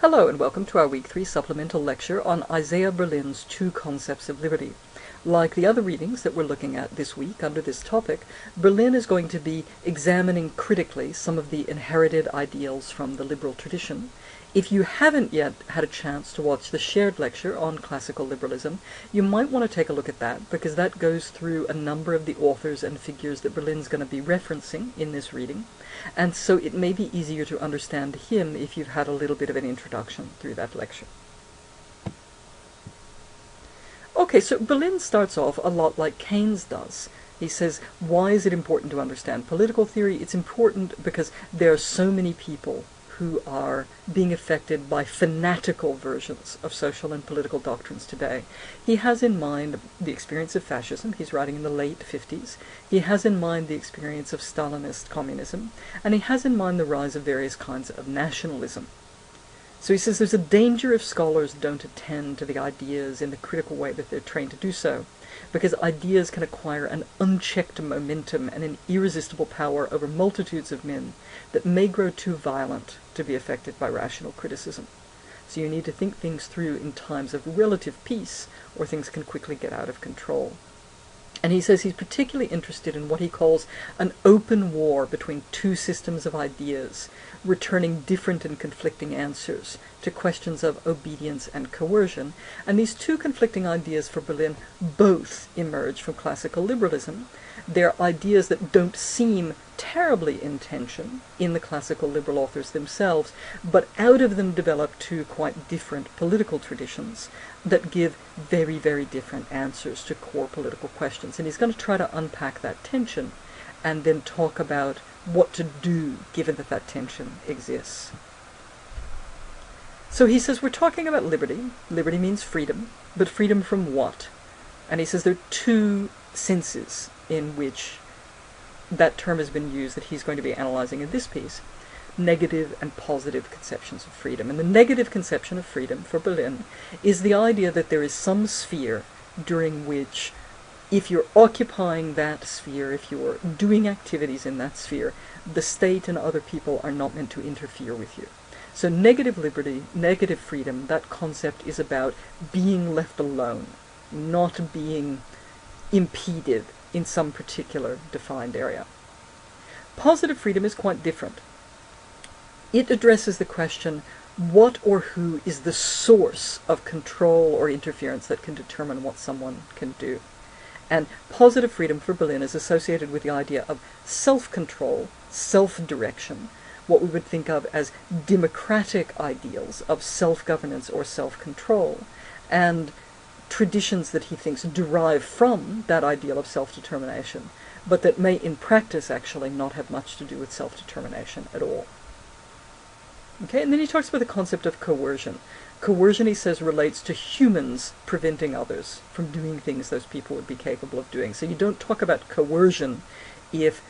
Hello and welcome to our Week 3 supplemental lecture on Isaiah Berlin's Two Concepts of Liberty. Like the other readings that we're looking at this week under this topic, Berlin is going to be examining critically some of the inherited ideals from the liberal tradition. If you haven't yet had a chance to watch the shared lecture on classical liberalism, you might want to take a look at that because that goes through a number of the authors and figures that Berlin's going to be referencing in this reading. And so it may be easier to understand him if you've had a little bit of an introduction through that lecture. Okay, so Berlin starts off a lot like Keynes does. He says, why is it important to understand political theory? It's important because there are so many people who are being affected by fanatical versions of social and political doctrines today. He has in mind the experience of fascism. He's writing in the late 50s. He has in mind the experience of Stalinist communism. And he has in mind the rise of various kinds of nationalism. So he says there's a danger if scholars don't attend to the ideas in the critical way that they're trained to do so, because ideas can acquire an unchecked momentum and an irresistible power over multitudes of men that may grow too violent to be affected by rational criticism. So you need to think things through in times of relative peace, or things can quickly get out of control. And he says he's particularly interested in what he calls an open war between two systems of ideas, returning different and conflicting answers to questions of obedience and coercion. And these two conflicting ideas for Berlin both emerge from classical liberalism. They're ideas that don't seem terribly in tension in the classical liberal authors themselves, but out of them develop two quite different political traditions that give very, very different answers to core political questions. And he's going to try to unpack that tension and then talk about what to do given that that tension exists. So he says we're talking about liberty. Liberty means freedom, but freedom from what? And he says there are two senses in which that term has been used that he's going to be analyzing in this piece negative and positive conceptions of freedom. And the negative conception of freedom for Berlin is the idea that there is some sphere during which if you're occupying that sphere, if you're doing activities in that sphere, the state and other people are not meant to interfere with you. So negative liberty, negative freedom, that concept is about being left alone, not being impeded in some particular defined area. Positive freedom is quite different. It addresses the question, what or who is the source of control or interference that can determine what someone can do? And positive freedom for Berlin is associated with the idea of self-control, self-direction, what we would think of as democratic ideals of self-governance or self-control, and traditions that he thinks derive from that ideal of self-determination, but that may in practice actually not have much to do with self-determination at all. Okay, and then he talks about the concept of coercion. Coercion, he says, relates to humans preventing others from doing things those people would be capable of doing. So you don't talk about coercion if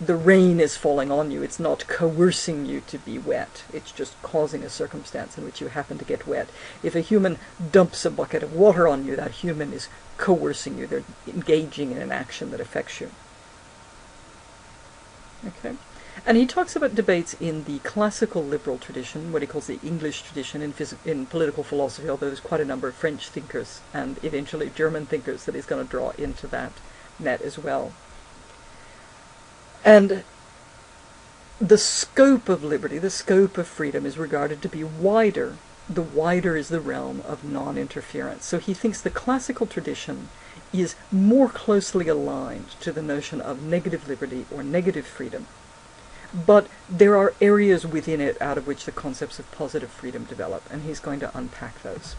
the rain is falling on you. It's not coercing you to be wet. It's just causing a circumstance in which you happen to get wet. If a human dumps a bucket of water on you, that human is coercing you. They're engaging in an action that affects you. Okay. And he talks about debates in the classical liberal tradition, what he calls the English tradition in, in political philosophy, although there's quite a number of French thinkers and eventually German thinkers that he's going to draw into that net as well. And the scope of liberty, the scope of freedom is regarded to be wider. The wider is the realm of non-interference. So he thinks the classical tradition is more closely aligned to the notion of negative liberty or negative freedom. But there are areas within it out of which the concepts of positive freedom develop, and he's going to unpack those.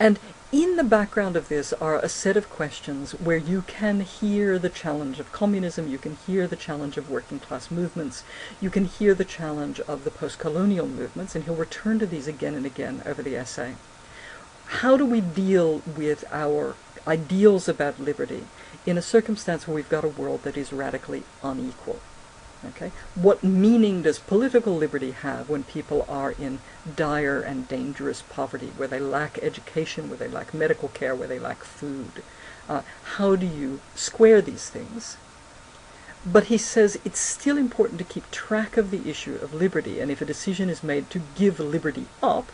And in the background of this are a set of questions where you can hear the challenge of communism, you can hear the challenge of working class movements, you can hear the challenge of the post-colonial movements, and he'll return to these again and again over the essay. How do we deal with our ideals about liberty in a circumstance where we've got a world that is radically unequal? Okay? What meaning does political liberty have when people are in dire and dangerous poverty, where they lack education, where they lack medical care, where they lack food? Uh, how do you square these things? But he says it's still important to keep track of the issue of liberty, and if a decision is made to give liberty up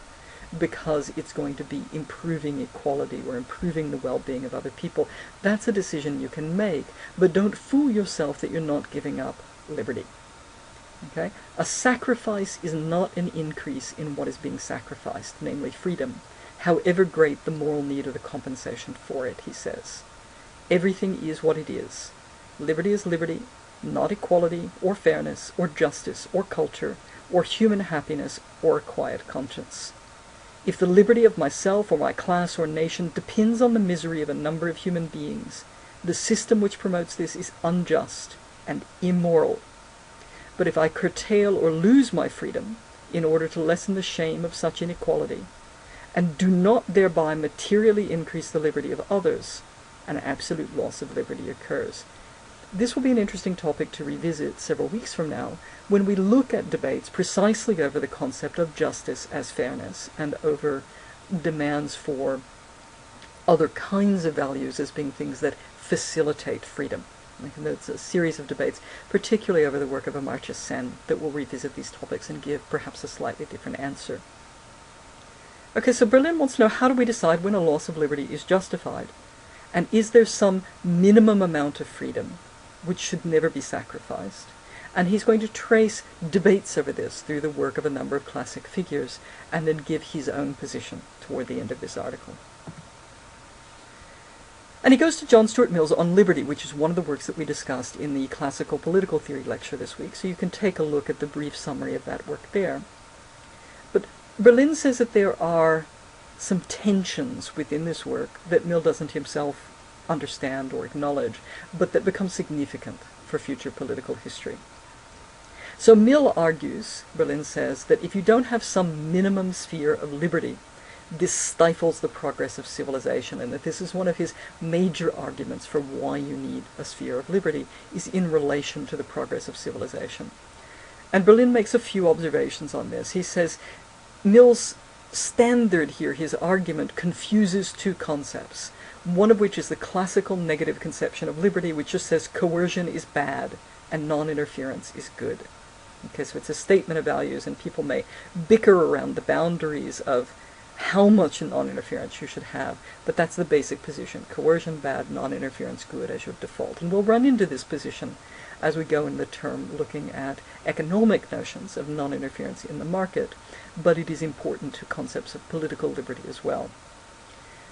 because it's going to be improving equality or improving the well-being of other people, that's a decision you can make. But don't fool yourself that you're not giving up liberty. Okay? A sacrifice is not an increase in what is being sacrificed, namely freedom, however great the moral need or the compensation for it, he says. Everything is what it is. Liberty is liberty, not equality or fairness or justice or culture or human happiness or a quiet conscience. If the liberty of myself or my class or nation depends on the misery of a number of human beings, the system which promotes this is unjust and immoral. But if I curtail or lose my freedom in order to lessen the shame of such inequality, and do not thereby materially increase the liberty of others, an absolute loss of liberty occurs. This will be an interesting topic to revisit several weeks from now when we look at debates precisely over the concept of justice as fairness and over demands for other kinds of values as being things that facilitate freedom. There's a series of debates, particularly over the work of Amartya Sen, that will revisit these topics and give perhaps a slightly different answer. Okay, so Berlin wants to know how do we decide when a loss of liberty is justified? And is there some minimum amount of freedom which should never be sacrificed? And he's going to trace debates over this through the work of a number of classic figures and then give his own position toward the end of this article. And he goes to John Stuart Mill's On Liberty, which is one of the works that we discussed in the classical political theory lecture this week, so you can take a look at the brief summary of that work there. But Berlin says that there are some tensions within this work that Mill doesn't himself understand or acknowledge, but that become significant for future political history. So Mill argues, Berlin says, that if you don't have some minimum sphere of liberty this stifles the progress of civilization and that this is one of his major arguments for why you need a sphere of liberty is in relation to the progress of civilization. And Berlin makes a few observations on this. He says Mill's standard here, his argument, confuses two concepts, one of which is the classical negative conception of liberty, which just says coercion is bad and non-interference is good. Okay, so it's a statement of values and people may bicker around the boundaries of how much non-interference you should have, but that's the basic position. Coercion bad, non-interference good as your default. And we'll run into this position as we go in the term looking at economic notions of non-interference in the market, but it is important to concepts of political liberty as well.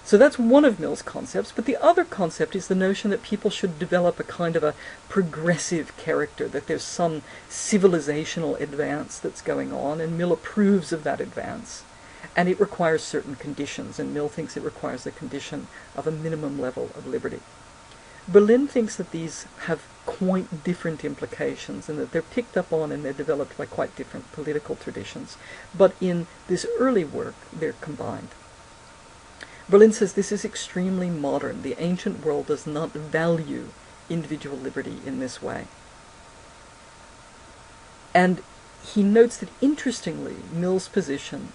So that's one of Mill's concepts, but the other concept is the notion that people should develop a kind of a progressive character, that there's some civilizational advance that's going on, and Mill approves of that advance and it requires certain conditions, and Mill thinks it requires the condition of a minimum level of liberty. Berlin thinks that these have quite different implications and that they're picked up on and they're developed by quite different political traditions. But in this early work, they're combined. Berlin says this is extremely modern. The ancient world does not value individual liberty in this way. And he notes that interestingly, Mill's position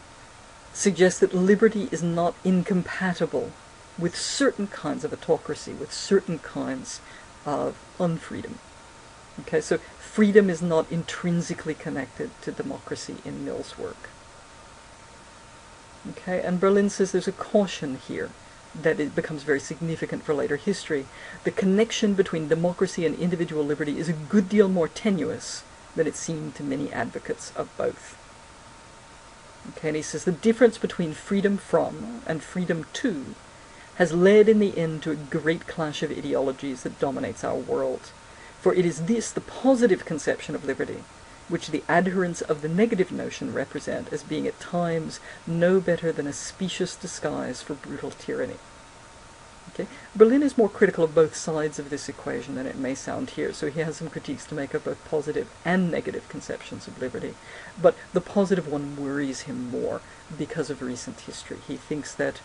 suggests that liberty is not incompatible with certain kinds of autocracy, with certain kinds of unfreedom. Okay, so freedom is not intrinsically connected to democracy in Mill's work. Okay, and Berlin says there's a caution here that it becomes very significant for later history. The connection between democracy and individual liberty is a good deal more tenuous than it seemed to many advocates of both. Okay, and he says the difference between freedom from and freedom to has led in the end to a great clash of ideologies that dominates our world. For it is this, the positive conception of liberty, which the adherents of the negative notion represent as being at times no better than a specious disguise for brutal tyranny. Okay? Berlin is more critical of both sides of this equation than it may sound here, so he has some critiques to make of both positive and negative conceptions of liberty. But the positive one worries him more because of recent history. He thinks that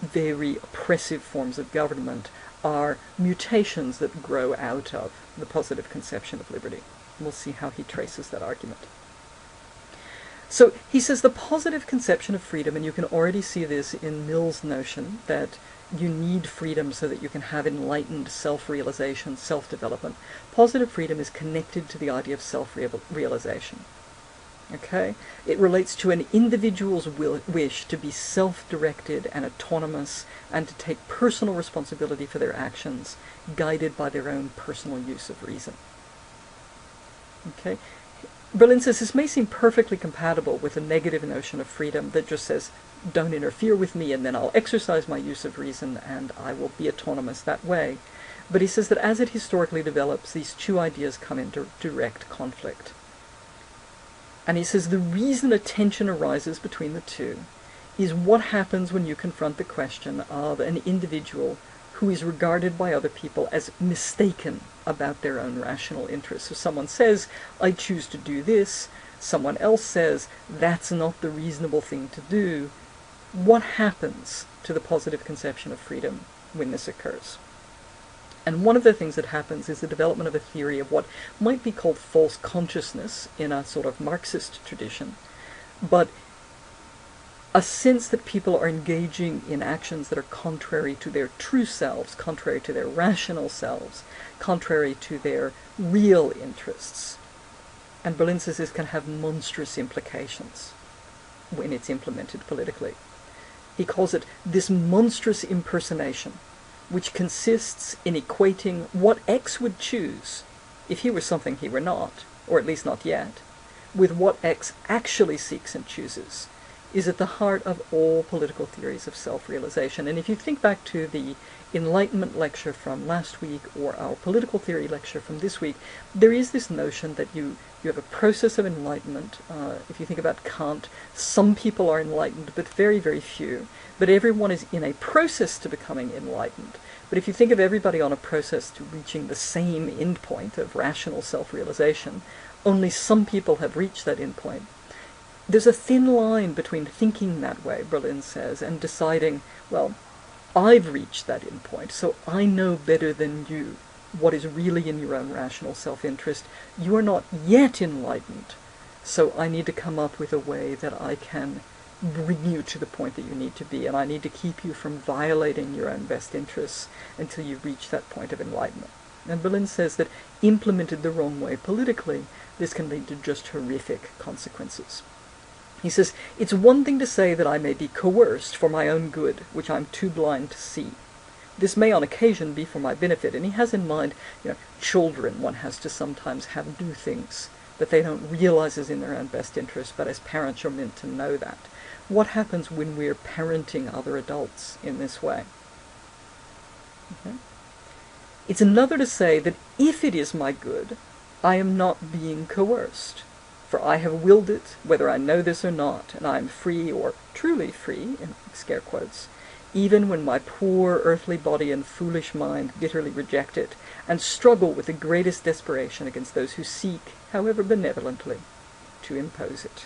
very oppressive forms of government are mutations that grow out of the positive conception of liberty. We'll see how he traces that argument. So he says the positive conception of freedom, and you can already see this in Mill's notion that you need freedom so that you can have enlightened self-realization, self-development. Positive freedom is connected to the idea of self-realization. Okay? It relates to an individual's will, wish to be self-directed and autonomous and to take personal responsibility for their actions, guided by their own personal use of reason. Okay? Berlin says this may seem perfectly compatible with a negative notion of freedom that just says, don't interfere with me and then I'll exercise my use of reason and I will be autonomous that way. But he says that as it historically develops, these two ideas come into direct conflict. And he says the reason a tension arises between the two is what happens when you confront the question of an individual who is regarded by other people as mistaken about their own rational interests. So someone says, I choose to do this, someone else says, that's not the reasonable thing to do. What happens to the positive conception of freedom when this occurs? And one of the things that happens is the development of a theory of what might be called false consciousness in a sort of Marxist tradition. But a sense that people are engaging in actions that are contrary to their true selves, contrary to their rational selves, contrary to their real interests. And Berlin says this can have monstrous implications when it's implemented politically. He calls it this monstrous impersonation, which consists in equating what X would choose if he were something he were not, or at least not yet, with what X actually seeks and chooses is at the heart of all political theories of self-realization. And if you think back to the Enlightenment lecture from last week or our political theory lecture from this week, there is this notion that you, you have a process of enlightenment. Uh, if you think about Kant, some people are enlightened, but very, very few. But everyone is in a process to becoming enlightened. But if you think of everybody on a process to reaching the same endpoint of rational self-realization, only some people have reached that endpoint there's a thin line between thinking that way, Berlin says, and deciding, well, I've reached that endpoint, so I know better than you what is really in your own rational self-interest. You are not yet enlightened, so I need to come up with a way that I can bring you to the point that you need to be, and I need to keep you from violating your own best interests until you reach that point of enlightenment. And Berlin says that implemented the wrong way politically, this can lead to just horrific consequences. He says, It's one thing to say that I may be coerced for my own good, which I'm too blind to see. This may on occasion be for my benefit, and he has in mind, you know, children one has to sometimes have do things that they don't realize is in their own best interest, but as parents you're meant to know that. What happens when we're parenting other adults in this way? Okay. It's another to say that if it is my good, I am not being coerced. For I have willed it, whether I know this or not, and I am free, or truly free, in scare quotes, even when my poor earthly body and foolish mind bitterly reject it, and struggle with the greatest desperation against those who seek, however benevolently, to impose it.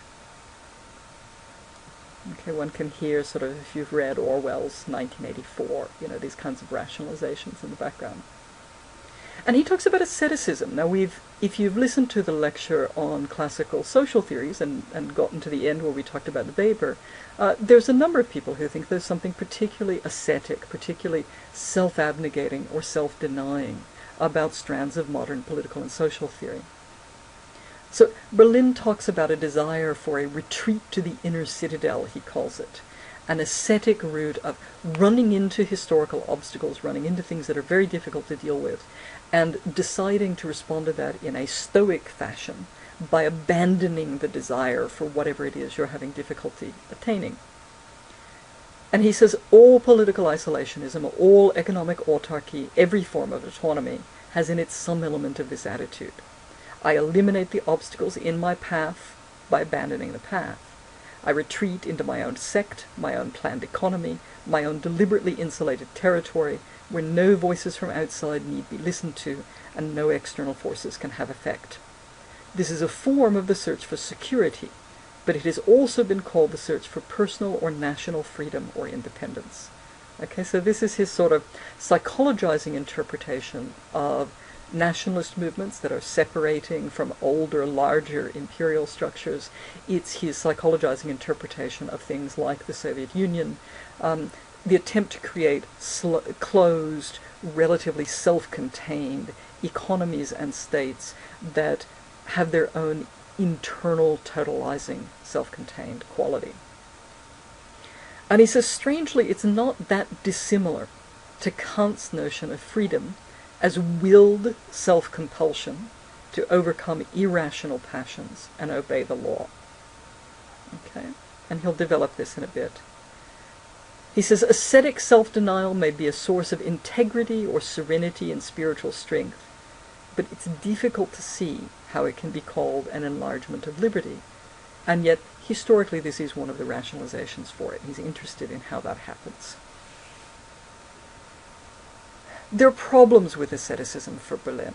Okay, one can hear sort of, if you've read Orwell's 1984, you know, these kinds of rationalizations in the background. And he talks about asceticism. Now we've, if you've listened to the lecture on classical social theories and, and gotten to the end where we talked about the Weber, uh, there's a number of people who think there's something particularly ascetic, particularly self-abnegating or self-denying about strands of modern political and social theory. So Berlin talks about a desire for a retreat to the inner citadel, he calls it. An ascetic route of running into historical obstacles, running into things that are very difficult to deal with, and deciding to respond to that in a stoic fashion by abandoning the desire for whatever it is you're having difficulty attaining. And he says all political isolationism, all economic autarky, every form of autonomy has in it some element of this attitude. I eliminate the obstacles in my path by abandoning the path. I retreat into my own sect, my own planned economy, my own deliberately insulated territory, where no voices from outside need be listened to and no external forces can have effect. This is a form of the search for security, but it has also been called the search for personal or national freedom or independence. Okay, so this is his sort of psychologizing interpretation of nationalist movements that are separating from older, larger imperial structures. It's his psychologizing interpretation of things like the Soviet Union, um, the attempt to create closed, relatively self-contained economies and states that have their own internal totalizing self-contained quality. And he says, strangely, it's not that dissimilar to Kant's notion of freedom as willed self-compulsion to overcome irrational passions and obey the law. Okay? And he'll develop this in a bit. He says, ascetic self-denial may be a source of integrity or serenity and spiritual strength, but it's difficult to see how it can be called an enlargement of liberty. And yet, historically, this is one of the rationalizations for it. He's interested in how that happens. There are problems with asceticism for Berlin.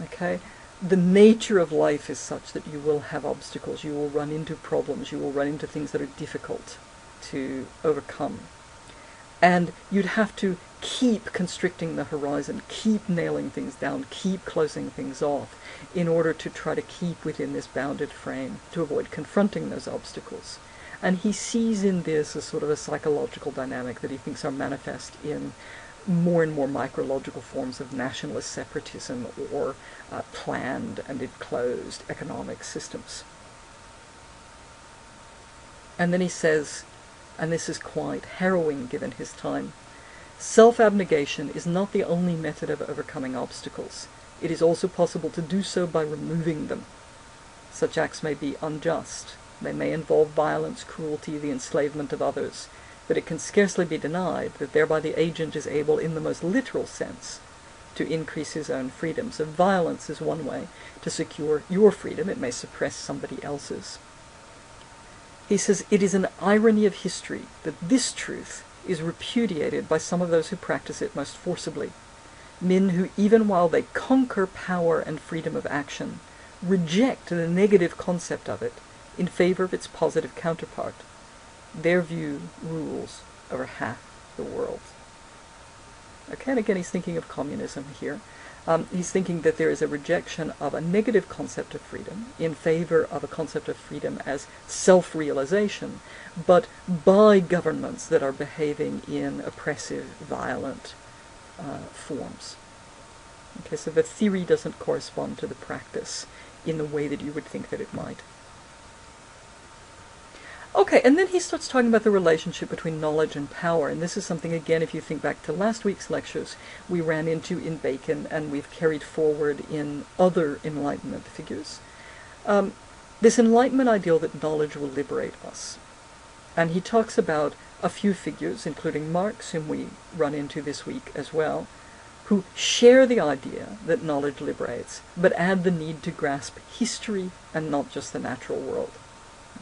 Okay? The nature of life is such that you will have obstacles, you will run into problems, you will run into things that are difficult to overcome. And you'd have to keep constricting the horizon, keep nailing things down, keep closing things off in order to try to keep within this bounded frame to avoid confronting those obstacles. And he sees in this a sort of a psychological dynamic that he thinks are manifest in more and more micrological forms of nationalist separatism or uh, planned and enclosed economic systems. And then he says, and this is quite harrowing given his time, self-abnegation is not the only method of overcoming obstacles. It is also possible to do so by removing them. Such acts may be unjust. They may involve violence, cruelty, the enslavement of others, but it can scarcely be denied that thereby the agent is able, in the most literal sense, to increase his own freedom. So violence is one way to secure your freedom. It may suppress somebody else's. He says, it is an irony of history that this truth is repudiated by some of those who practice it most forcibly. Men who, even while they conquer power and freedom of action, reject the negative concept of it in favor of its positive counterpart. Their view rules over half the world. Okay, and again, he's thinking of communism here. Um, he's thinking that there is a rejection of a negative concept of freedom in favor of a concept of freedom as self-realization, but by governments that are behaving in oppressive, violent uh, forms. Okay, so the theory doesn't correspond to the practice in the way that you would think that it might. Okay, and then he starts talking about the relationship between knowledge and power, and this is something, again, if you think back to last week's lectures, we ran into in Bacon, and we've carried forward in other Enlightenment figures. Um, this Enlightenment ideal that knowledge will liberate us. And he talks about a few figures, including Marx, whom we run into this week as well, who share the idea that knowledge liberates, but add the need to grasp history and not just the natural world.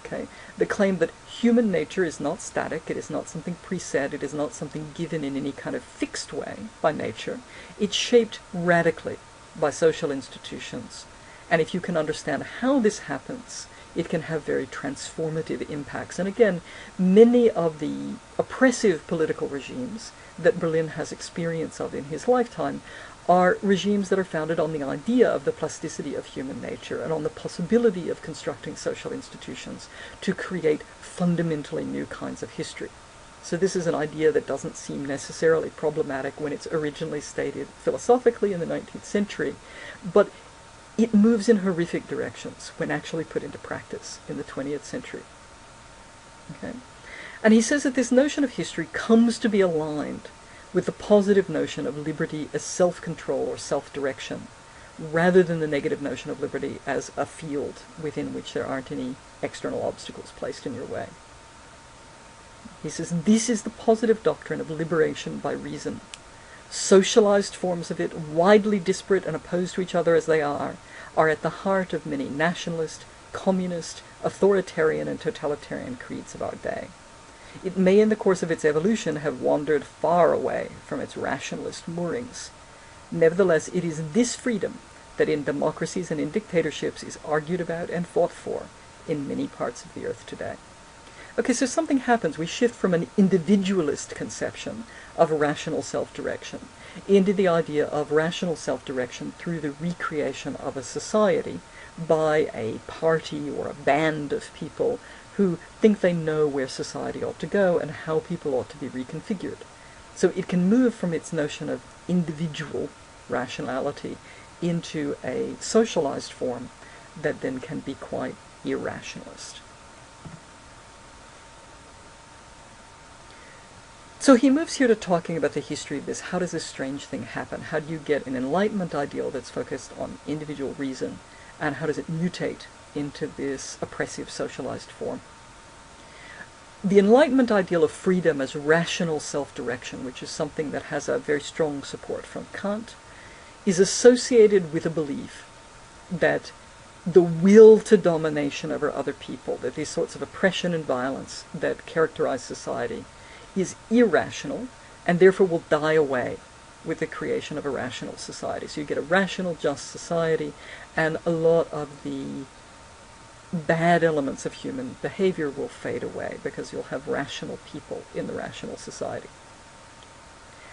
Okay? The claim that human nature is not static, it is not something preset, it is not something given in any kind of fixed way by nature. It's shaped radically by social institutions. And if you can understand how this happens, it can have very transformative impacts. And again, many of the oppressive political regimes that Berlin has experience of in his lifetime are regimes that are founded on the idea of the plasticity of human nature and on the possibility of constructing social institutions to create fundamentally new kinds of history. So this is an idea that doesn't seem necessarily problematic when it's originally stated philosophically in the 19th century, but it moves in horrific directions when actually put into practice in the 20th century. Okay? And he says that this notion of history comes to be aligned with the positive notion of liberty as self-control or self-direction, rather than the negative notion of liberty as a field within which there aren't any external obstacles placed in your way. He says this is the positive doctrine of liberation by reason. Socialized forms of it, widely disparate and opposed to each other as they are, are at the heart of many nationalist, communist, authoritarian, and totalitarian creeds of our day. It may in the course of its evolution have wandered far away from its rationalist moorings. Nevertheless, it is this freedom that in democracies and in dictatorships is argued about and fought for in many parts of the earth today. okay, so something happens. We shift from an individualist conception of rational self-direction into the idea of rational self-direction through the recreation of a society by a party or a band of people who think they know where society ought to go and how people ought to be reconfigured. So it can move from its notion of individual rationality into a socialized form that then can be quite irrationalist. So he moves here to talking about the history of this. How does this strange thing happen? How do you get an Enlightenment ideal that's focused on individual reason, and how does it mutate into this oppressive socialized form? The Enlightenment ideal of freedom as rational self-direction, which is something that has a very strong support from Kant, is associated with a belief that the will to domination over other people, that these sorts of oppression and violence that characterize society, is irrational and therefore will die away with the creation of a rational society. So you get a rational, just society, and a lot of the bad elements of human behavior will fade away because you'll have rational people in the rational society.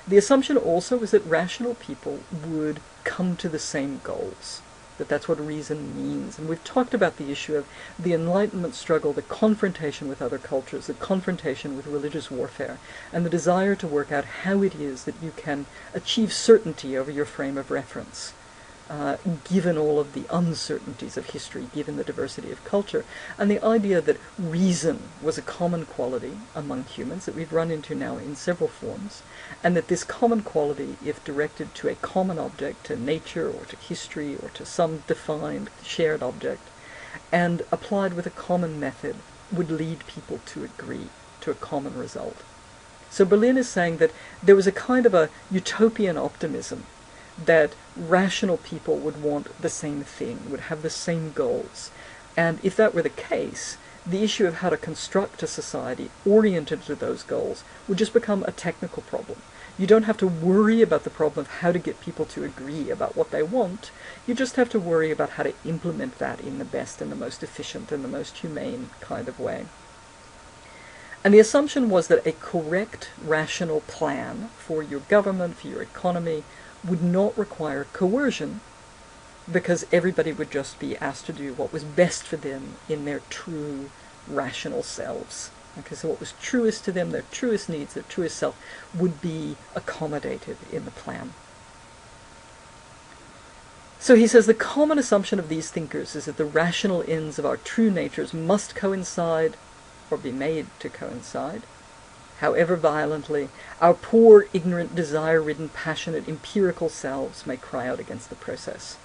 The assumption also is that rational people would come to the same goals that that's what reason means. And we've talked about the issue of the Enlightenment struggle, the confrontation with other cultures, the confrontation with religious warfare, and the desire to work out how it is that you can achieve certainty over your frame of reference uh, given all of the uncertainties of history, given the diversity of culture, and the idea that reason was a common quality among humans that we've run into now in several forms, and that this common quality, if directed to a common object, to nature or to history or to some defined shared object, and applied with a common method, would lead people to agree to a common result. So Berlin is saying that there was a kind of a utopian optimism that rational people would want the same thing, would have the same goals. And if that were the case, the issue of how to construct a society oriented to those goals would just become a technical problem. You don't have to worry about the problem of how to get people to agree about what they want. You just have to worry about how to implement that in the best and the most efficient and the most humane kind of way. And the assumption was that a correct, rational plan for your government, for your economy, would not require coercion because everybody would just be asked to do what was best for them in their true rational selves. Okay, so what was truest to them, their truest needs, their truest self, would be accommodated in the plan. So he says the common assumption of these thinkers is that the rational ends of our true natures must coincide or be made to coincide however violently, our poor, ignorant, desire-ridden, passionate, empirical selves may cry out against the process.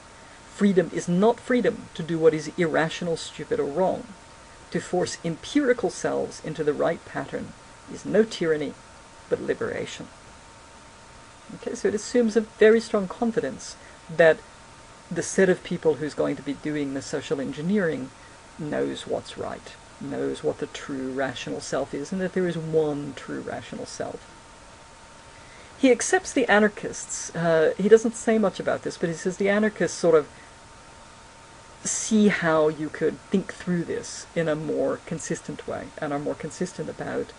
Freedom is not freedom to do what is irrational, stupid, or wrong. To force empirical selves into the right pattern is no tyranny, but liberation. Okay, so it assumes a very strong confidence that the set of people who's going to be doing the social engineering knows what's right knows what the true rational self is and that there is one true rational self. He accepts the anarchists. Uh, he doesn't say much about this, but he says the anarchists sort of see how you could think through this in a more consistent way and are more consistent about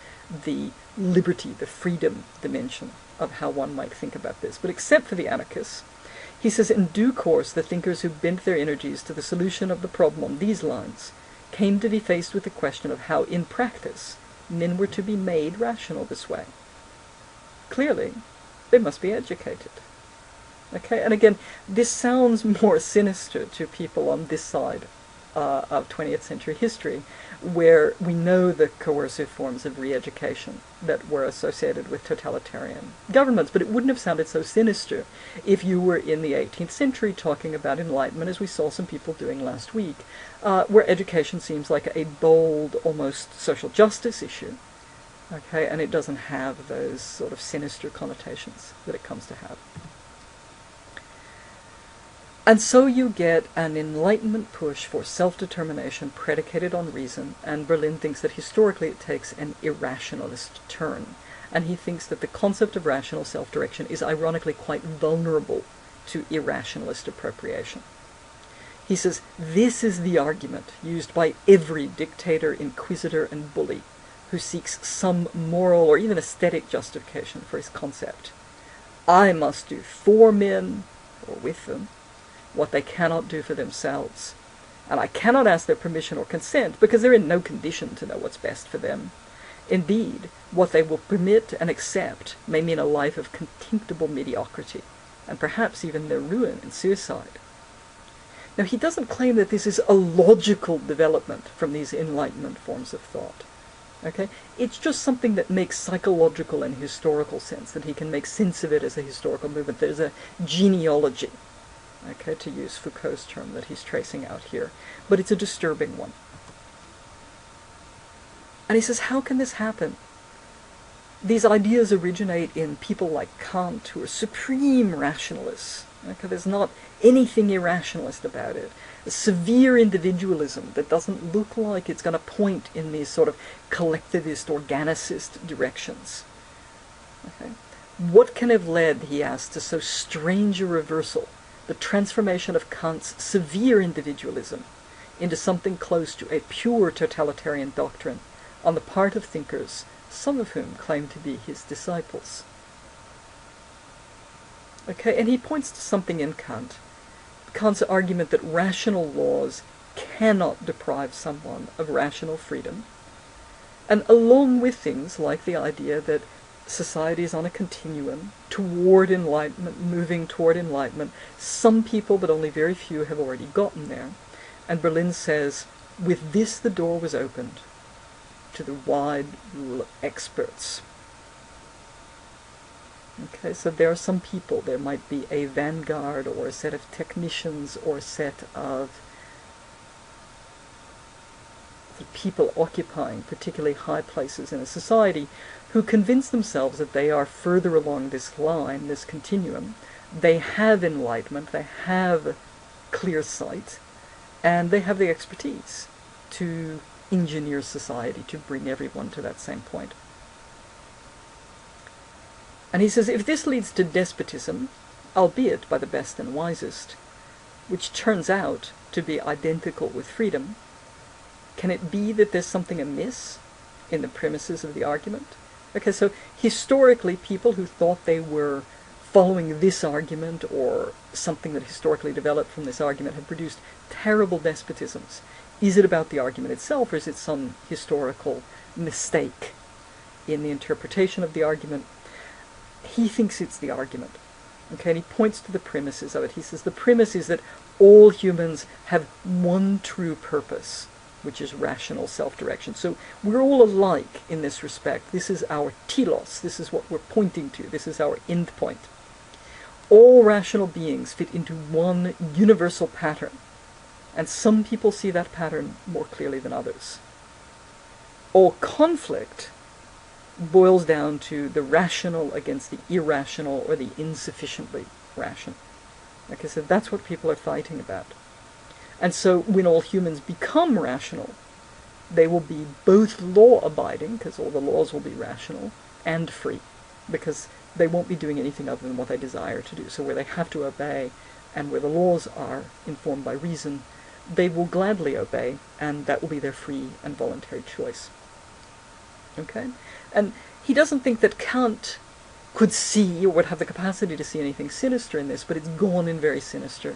the liberty, the freedom dimension of how one might think about this. But except for the anarchists, he says in due course the thinkers who bent their energies to the solution of the problem on these lines came to be faced with the question of how, in practice, men were to be made rational this way. Clearly, they must be educated. Okay, and again, this sounds more sinister to people on this side uh, of 20th century history, where we know the coercive forms of re-education that were associated with totalitarian governments, but it wouldn't have sounded so sinister if you were in the 18th century talking about enlightenment, as we saw some people doing last week, uh, where education seems like a bold, almost social justice issue, okay, and it doesn't have those sort of sinister connotations that it comes to have. And so you get an Enlightenment push for self-determination predicated on reason, and Berlin thinks that historically it takes an irrationalist turn. And he thinks that the concept of rational self-direction is ironically quite vulnerable to irrationalist appropriation. He says, this is the argument used by every dictator, inquisitor, and bully who seeks some moral or even aesthetic justification for his concept. I must do for men, or with them, what they cannot do for themselves. And I cannot ask their permission or consent because they're in no condition to know what's best for them. Indeed, what they will permit and accept may mean a life of contemptible mediocrity, and perhaps even their ruin and suicide. Now, he doesn't claim that this is a logical development from these Enlightenment forms of thought. Okay? It's just something that makes psychological and historical sense, that he can make sense of it as a historical movement. There's a genealogy, okay, to use Foucault's term that he's tracing out here. But it's a disturbing one. And he says, how can this happen? These ideas originate in people like Kant, who are supreme rationalists. Okay, there's not anything irrationalist about it. A severe individualism that doesn't look like it's going to point in these sort of collectivist, organicist directions. Okay? What can have led, he asks, to so strange a reversal, the transformation of Kant's severe individualism into something close to a pure totalitarian doctrine on the part of thinkers, some of whom claim to be his disciples? Okay, and he points to something in Kant. Kant's argument that rational laws cannot deprive someone of rational freedom. And along with things like the idea that society is on a continuum toward enlightenment, moving toward enlightenment, some people, but only very few, have already gotten there. And Berlin says, with this the door was opened to the wide rule of experts. Okay, so there are some people. There might be a vanguard or a set of technicians or a set of people occupying particularly high places in a society who convince themselves that they are further along this line, this continuum. They have enlightenment, they have clear sight, and they have the expertise to engineer society to bring everyone to that same point. And he says, if this leads to despotism, albeit by the best and wisest, which turns out to be identical with freedom, can it be that there's something amiss in the premises of the argument? Okay, so historically, people who thought they were following this argument or something that historically developed from this argument have produced terrible despotisms. Is it about the argument itself, or is it some historical mistake in the interpretation of the argument he thinks it's the argument. Okay, and he points to the premises of it. He says the premise is that all humans have one true purpose, which is rational self-direction. So we're all alike in this respect. This is our telos. This is what we're pointing to. This is our end point. All rational beings fit into one universal pattern, and some people see that pattern more clearly than others. All conflict boils down to the rational against the irrational or the insufficiently rational. Like I said, that's what people are fighting about. And so when all humans become rational, they will be both law-abiding, because all the laws will be rational, and free, because they won't be doing anything other than what they desire to do. So where they have to obey, and where the laws are informed by reason, they will gladly obey, and that will be their free and voluntary choice. Okay? And he doesn't think that Kant could see or would have the capacity to see anything sinister in this, but it's gone in very sinister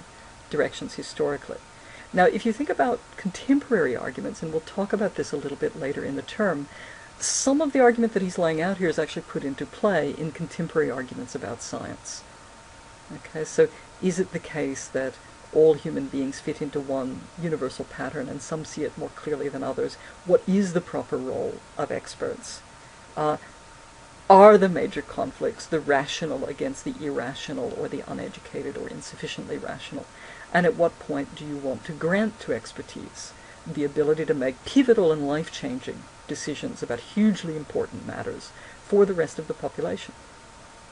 directions historically. Now, if you think about contemporary arguments, and we'll talk about this a little bit later in the term, some of the argument that he's laying out here is actually put into play in contemporary arguments about science. Okay, so is it the case that all human beings fit into one universal pattern and some see it more clearly than others? What is the proper role of experts? uh, are the major conflicts the rational against the irrational or the uneducated or insufficiently rational? And at what point do you want to grant to expertise the ability to make pivotal and life-changing decisions about hugely important matters for the rest of the population?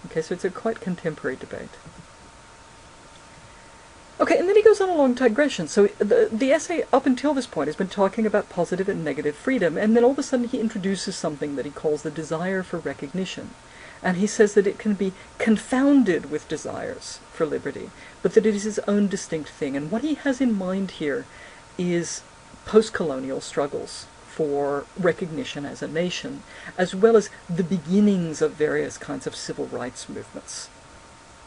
Okay, so it's a quite contemporary debate. Okay, and then he goes on a long digression. So the, the essay up until this point has been talking about positive and negative freedom, and then all of a sudden he introduces something that he calls the desire for recognition. And he says that it can be confounded with desires for liberty, but that it is his own distinct thing. And what he has in mind here is post-colonial struggles for recognition as a nation, as well as the beginnings of various kinds of civil rights movements.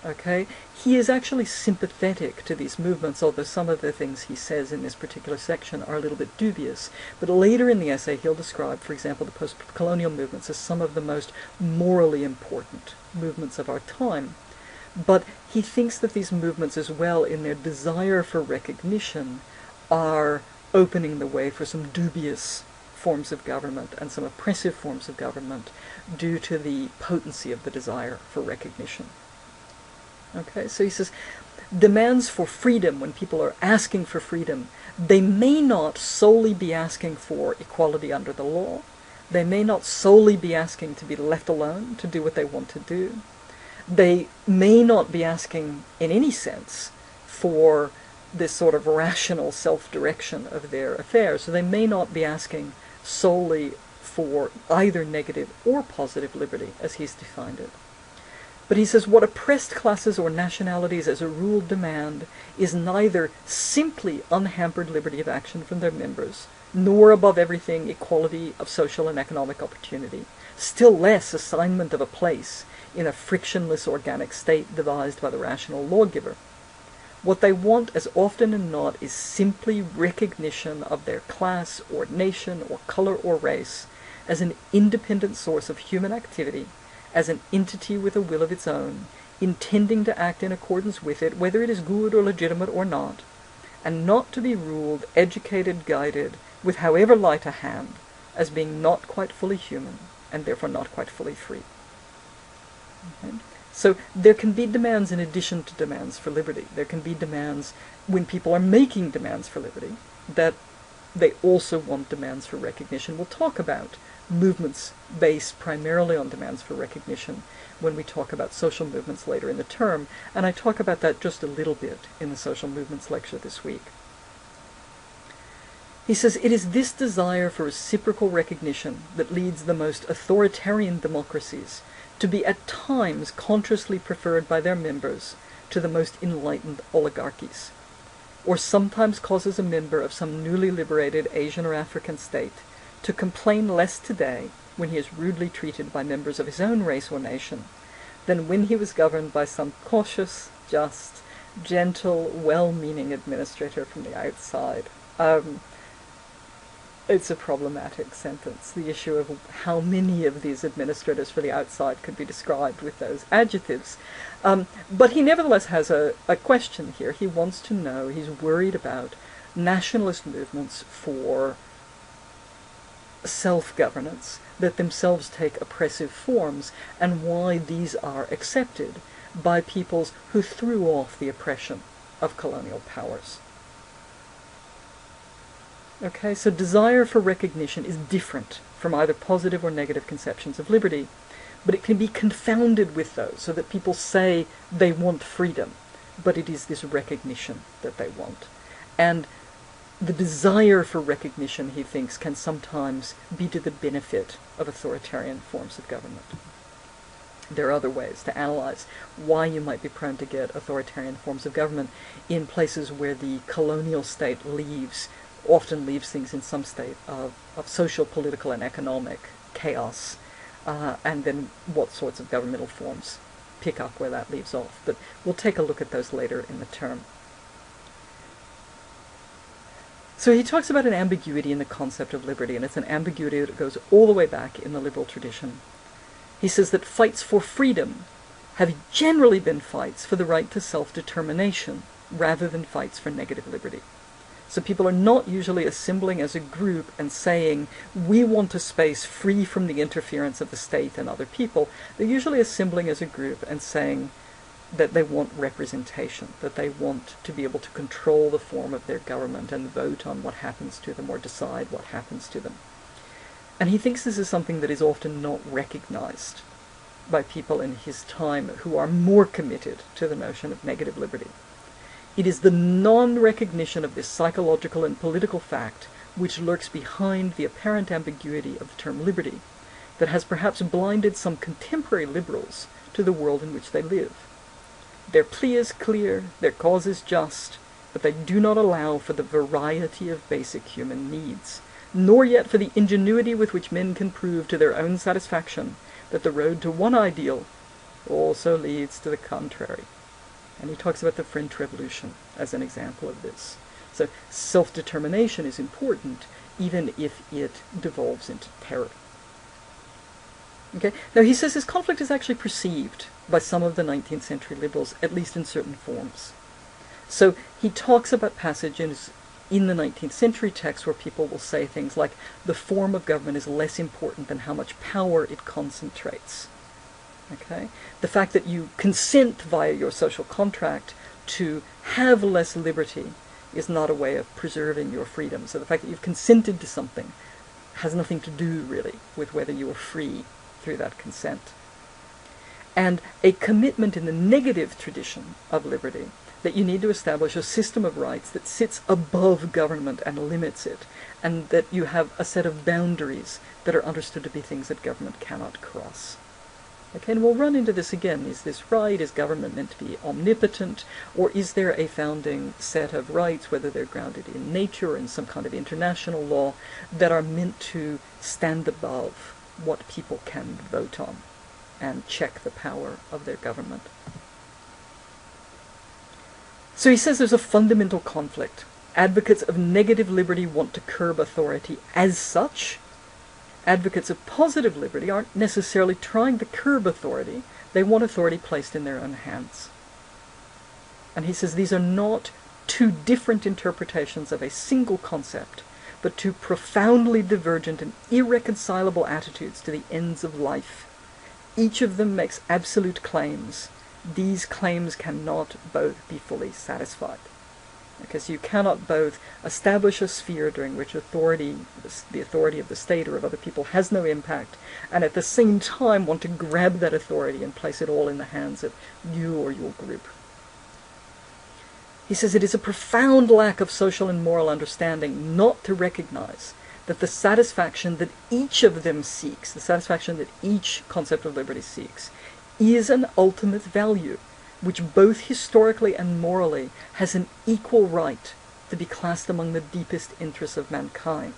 Okay? He is actually sympathetic to these movements, although some of the things he says in this particular section are a little bit dubious. But later in the essay, he'll describe, for example, the post colonial movements as some of the most morally important movements of our time. But he thinks that these movements, as well, in their desire for recognition, are opening the way for some dubious forms of government and some oppressive forms of government due to the potency of the desire for recognition. Okay, so he says demands for freedom, when people are asking for freedom, they may not solely be asking for equality under the law. They may not solely be asking to be left alone to do what they want to do. They may not be asking, in any sense, for this sort of rational self-direction of their affairs. So they may not be asking solely for either negative or positive liberty, as he's defined it. But he says what oppressed classes or nationalities as a rule demand is neither simply unhampered liberty of action from their members, nor above everything equality of social and economic opportunity, still less assignment of a place in a frictionless organic state devised by the rational lawgiver. What they want as often as not is simply recognition of their class or nation or color or race as an independent source of human activity as an entity with a will of its own, intending to act in accordance with it, whether it is good or legitimate or not, and not to be ruled, educated, guided, with however light a hand, as being not quite fully human, and therefore not quite fully free. Okay? So there can be demands in addition to demands for liberty. There can be demands when people are making demands for liberty that they also want demands for recognition. We'll talk about movements based primarily on demands for recognition when we talk about social movements later in the term, and I talk about that just a little bit in the social movements lecture this week. He says, it is this desire for reciprocal recognition that leads the most authoritarian democracies to be at times consciously preferred by their members to the most enlightened oligarchies, or sometimes causes a member of some newly liberated Asian or African state to complain less today when he is rudely treated by members of his own race or nation than when he was governed by some cautious, just, gentle, well-meaning administrator from the outside. Um, it's a problematic sentence. The issue of how many of these administrators for the outside could be described with those adjectives. Um, but he nevertheless has a, a question here. He wants to know, he's worried about nationalist movements for self-governance that themselves take oppressive forms and why these are accepted by peoples who threw off the oppression of colonial powers. Okay, so desire for recognition is different from either positive or negative conceptions of liberty, but it can be confounded with those so that people say they want freedom, but it is this recognition that they want. And the desire for recognition, he thinks, can sometimes be to the benefit of authoritarian forms of government. There are other ways to analyze why you might be prone to get authoritarian forms of government in places where the colonial state leaves, often leaves things in some state of, of social, political, and economic chaos, uh, and then what sorts of governmental forms pick up where that leaves off. But we'll take a look at those later in the term. So he talks about an ambiguity in the concept of liberty, and it's an ambiguity that goes all the way back in the liberal tradition. He says that fights for freedom have generally been fights for the right to self-determination, rather than fights for negative liberty. So people are not usually assembling as a group and saying, we want a space free from the interference of the state and other people. They're usually assembling as a group and saying, that they want representation, that they want to be able to control the form of their government and vote on what happens to them or decide what happens to them. And he thinks this is something that is often not recognized by people in his time who are more committed to the notion of negative liberty. It is the non-recognition of this psychological and political fact which lurks behind the apparent ambiguity of the term liberty that has perhaps blinded some contemporary liberals to the world in which they live. Their plea is clear, their cause is just, but they do not allow for the variety of basic human needs, nor yet for the ingenuity with which men can prove to their own satisfaction that the road to one ideal also leads to the contrary. And he talks about the French Revolution as an example of this. So self-determination is important, even if it devolves into terror. Okay? Now he says this conflict is actually perceived by some of the 19th century liberals, at least in certain forms. So he talks about passages in the 19th century text where people will say things like the form of government is less important than how much power it concentrates. Okay? The fact that you consent via your social contract to have less liberty is not a way of preserving your freedom. So the fact that you've consented to something has nothing to do really with whether you are free through that consent. And a commitment in the negative tradition of liberty that you need to establish a system of rights that sits above government and limits it, and that you have a set of boundaries that are understood to be things that government cannot cross. Okay, and we'll run into this again. Is this right? Is government meant to be omnipotent? Or is there a founding set of rights, whether they're grounded in nature or in some kind of international law, that are meant to stand above what people can vote on and check the power of their government? So he says there's a fundamental conflict. Advocates of negative liberty want to curb authority as such. Advocates of positive liberty aren't necessarily trying to curb authority. They want authority placed in their own hands. And he says these are not two different interpretations of a single concept, but two profoundly divergent and irreconcilable attitudes to the ends of life. Each of them makes absolute claims, these claims cannot both be fully satisfied. Because you cannot both establish a sphere during which authority, the authority of the state or of other people has no impact, and at the same time want to grab that authority and place it all in the hands of you or your group. He says it is a profound lack of social and moral understanding not to recognize that the satisfaction that each of them seeks, the satisfaction that each concept of liberty seeks, is an ultimate value, which both historically and morally has an equal right to be classed among the deepest interests of mankind.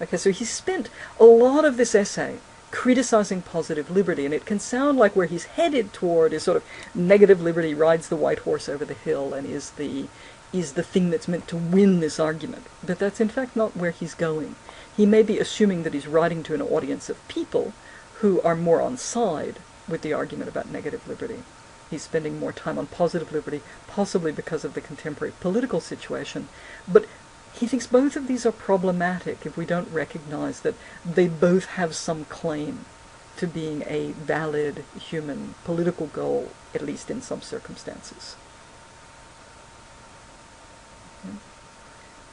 Okay, so he spent a lot of this essay criticizing positive liberty, and it can sound like where he's headed toward is sort of negative liberty rides the white horse over the hill and is the is the thing that's meant to win this argument. But that's in fact not where he's going. He may be assuming that he's writing to an audience of people who are more on side with the argument about negative liberty. He's spending more time on positive liberty, possibly because of the contemporary political situation. But he thinks both of these are problematic if we don't recognize that they both have some claim to being a valid human political goal, at least in some circumstances.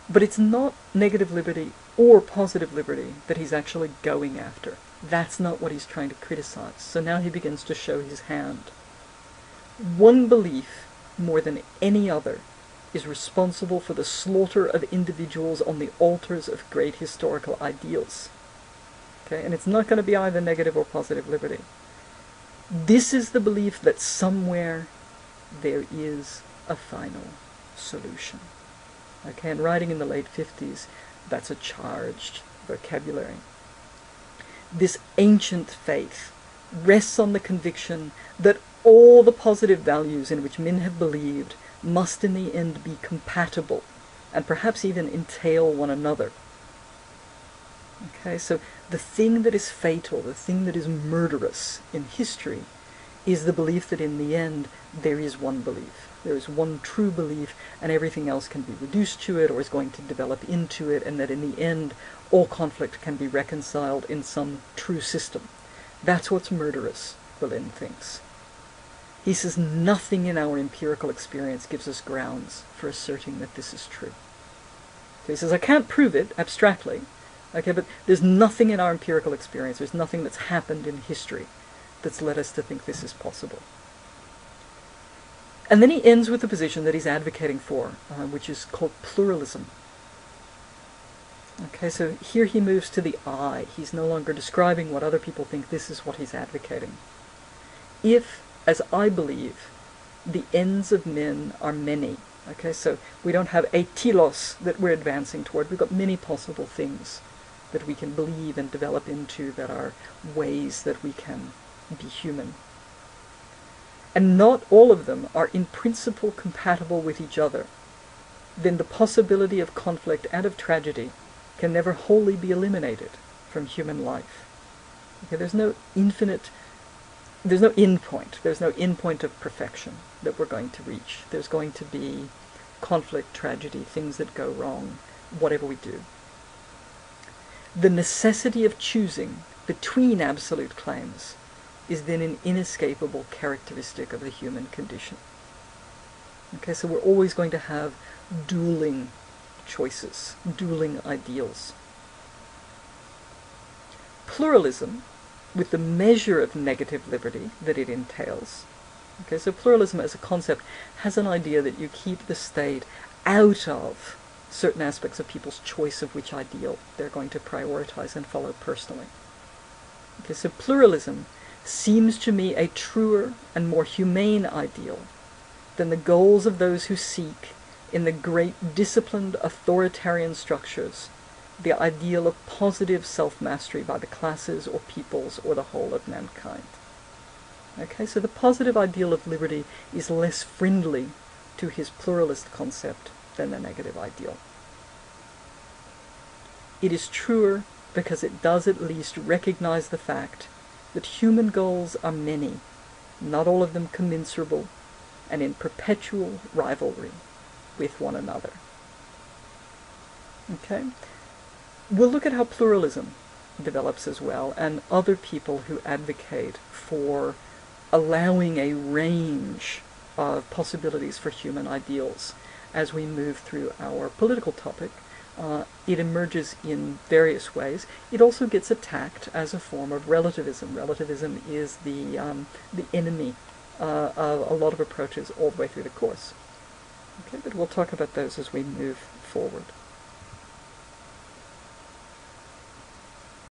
But it's not negative liberty or positive liberty that he's actually going after. That's not what he's trying to criticize. So now he begins to show his hand. One belief, more than any other, is responsible for the slaughter of individuals on the altars of great historical ideals. Okay, and it's not going to be either negative or positive liberty. This is the belief that somewhere there is a final solution. Okay, and writing in the late 50s, that's a charged vocabulary this ancient faith rests on the conviction that all the positive values in which men have believed must in the end be compatible and perhaps even entail one another. Okay, so the thing that is fatal, the thing that is murderous in history is the belief that in the end there is one belief. There is one true belief and everything else can be reduced to it or is going to develop into it and that in the end all conflict can be reconciled in some true system. That's what's murderous, Berlin thinks. He says nothing in our empirical experience gives us grounds for asserting that this is true. So he says, I can't prove it abstractly, okay, but there's nothing in our empirical experience, there's nothing that's happened in history that's led us to think this is possible. And then he ends with the position that he's advocating for, uh, which is called pluralism. Okay, so here he moves to the I. He's no longer describing what other people think. This is what he's advocating. If, as I believe, the ends of men are many, okay, so we don't have a telos that we're advancing toward. We've got many possible things that we can believe and develop into that are ways that we can be human. And not all of them are in principle compatible with each other. Then the possibility of conflict and of tragedy can never wholly be eliminated from human life. Okay, there's no infinite, there's no end point. There's no end point of perfection that we're going to reach. There's going to be conflict, tragedy, things that go wrong, whatever we do. The necessity of choosing between absolute claims is then an inescapable characteristic of the human condition. Okay, so we're always going to have dueling choices, dueling ideals. Pluralism, with the measure of negative liberty that it entails, okay, so pluralism as a concept has an idea that you keep the state out of certain aspects of people's choice of which ideal they're going to prioritize and follow personally. Okay, so pluralism seems to me a truer and more humane ideal than the goals of those who seek, in the great disciplined authoritarian structures, the ideal of positive self-mastery by the classes or peoples or the whole of mankind. Okay, so the positive ideal of liberty is less friendly to his pluralist concept than the negative ideal. It is truer because it does at least recognize the fact that human goals are many, not all of them commensurable, and in perpetual rivalry with one another. Okay? We'll look at how pluralism develops as well, and other people who advocate for allowing a range of possibilities for human ideals as we move through our political topic uh, it emerges in various ways. It also gets attacked as a form of relativism. Relativism is the, um, the enemy uh, of a lot of approaches all the way through the course. Okay, but we'll talk about those as we move forward.